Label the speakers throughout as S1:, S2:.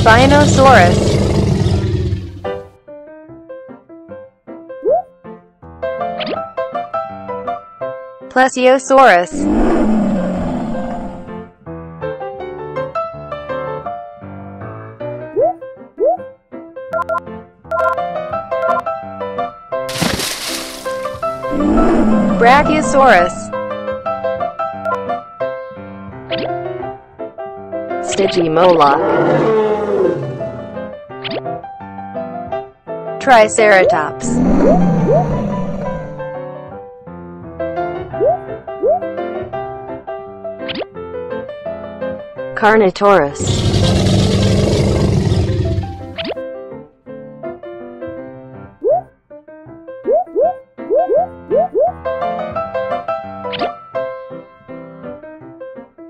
S1: Spinosaurus. Plesiosaurus. Brachiosaurus.
S2: Stygimoloch.
S1: Triceratops.
S2: Carnotaurus.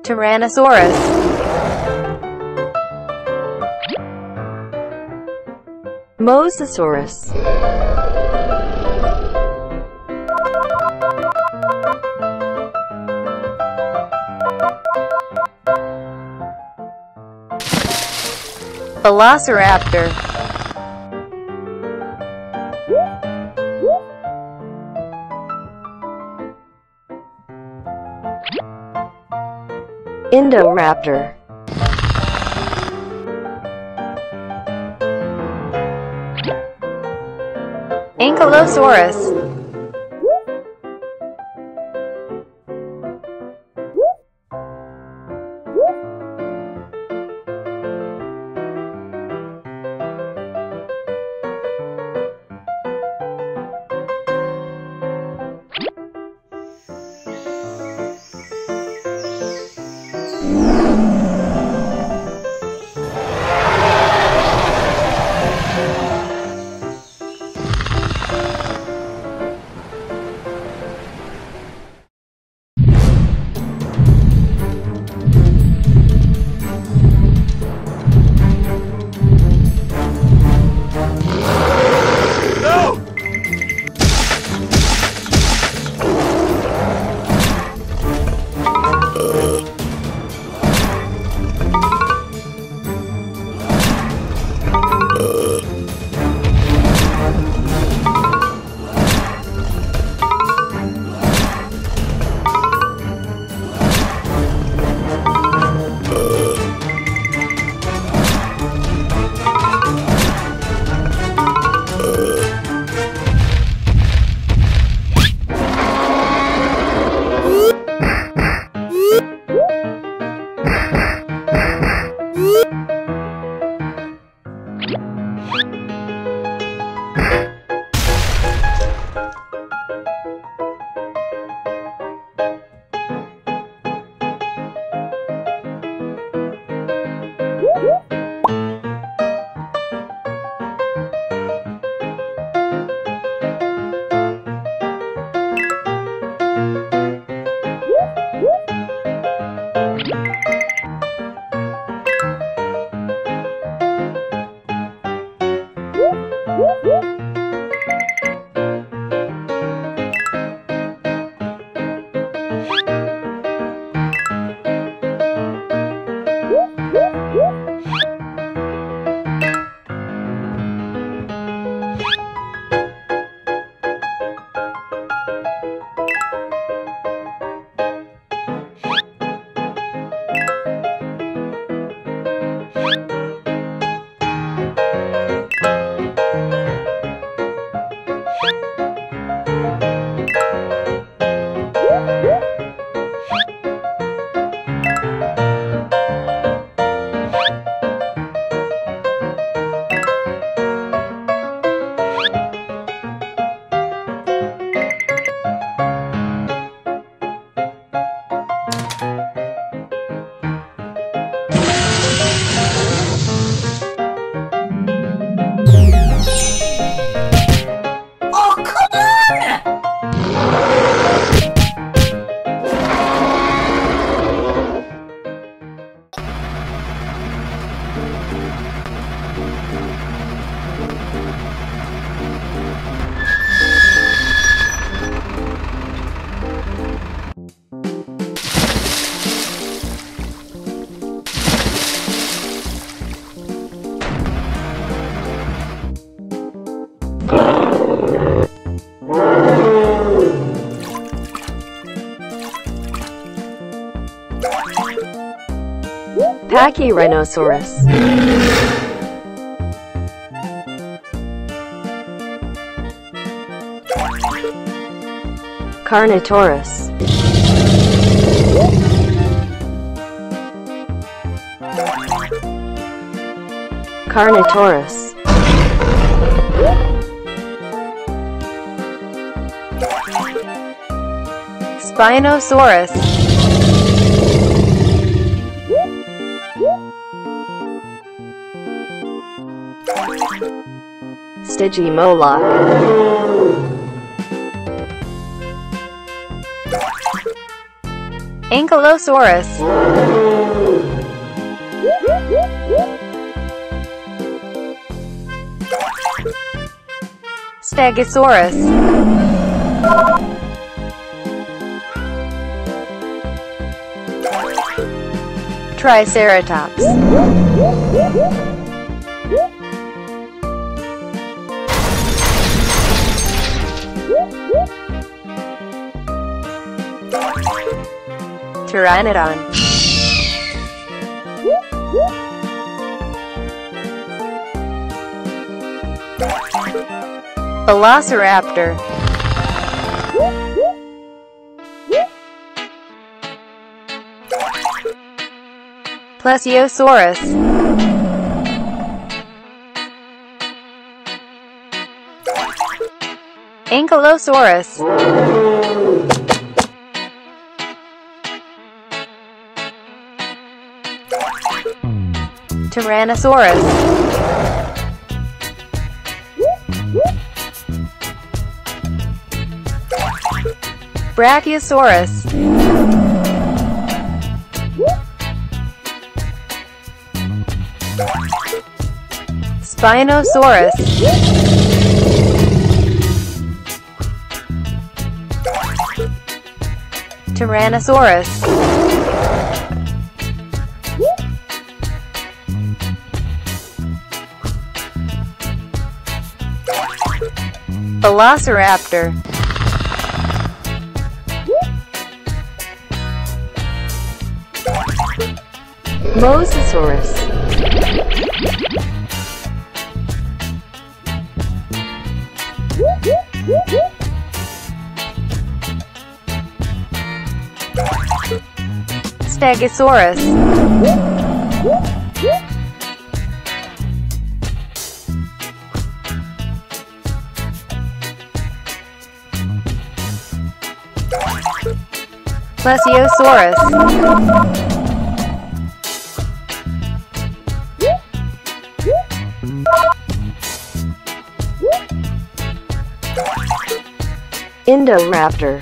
S1: Tyrannosaurus.
S2: Mosasaurus.
S1: Velociraptor.
S2: Indoraptor.
S1: Ankylosaurus.
S2: Pachyrhinosaurus. Carnotaurus. Carnotaurus.
S1: Spinosaurus.
S2: Stygimoloch.
S1: Ankylosaurus. Stegosaurus. Triceratops. Pteranodon. Velociraptor. Plesiosaurus. Ankylosaurus. Tyrannosaurus. Brachiosaurus. Spinosaurus. Tyrannosaurus. Velociraptor.
S2: Mosasaurus.
S1: Stegosaurus. Plesiosaurus.
S2: Indoraptor.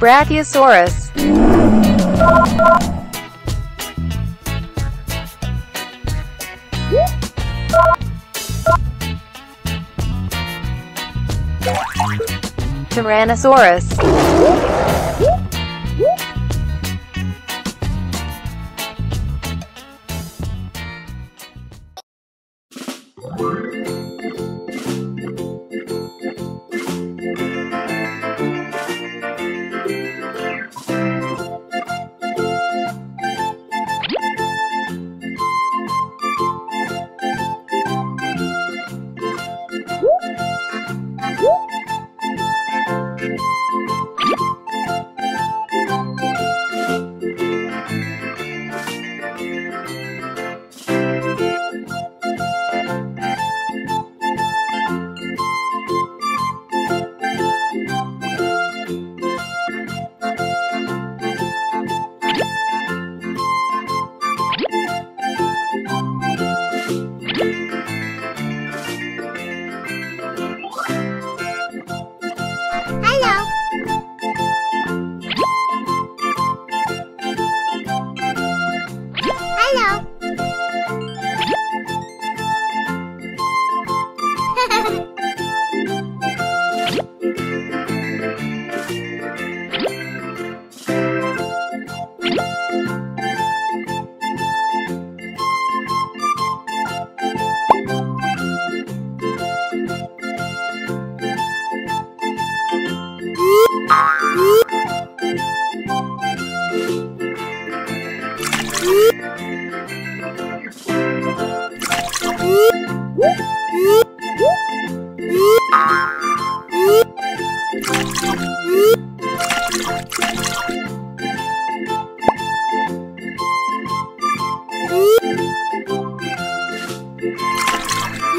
S1: Brachiosaurus. Tyrannosaurus.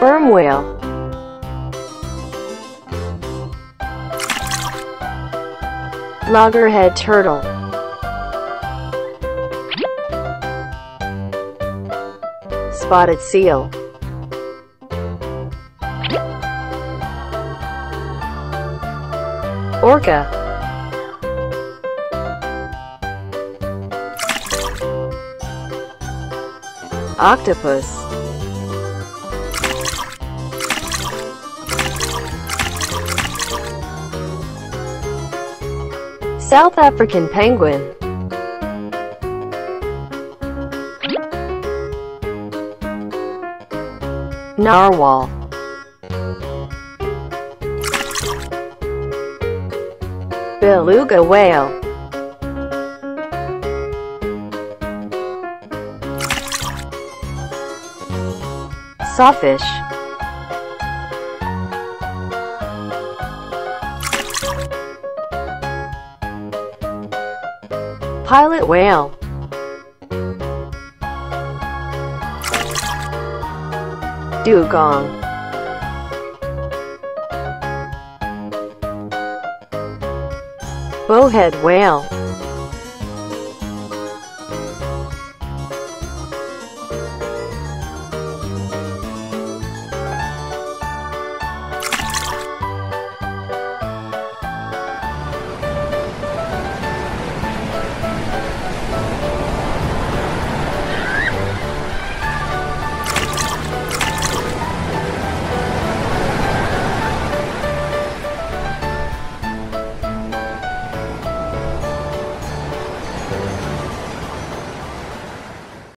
S2: Sperm whale. Loggerhead turtle. Spotted seal. Orca. Octopus. South African penguin. Narwhal. Beluga whale. Sawfish. Pilot whale. Dugong. Bowhead whale.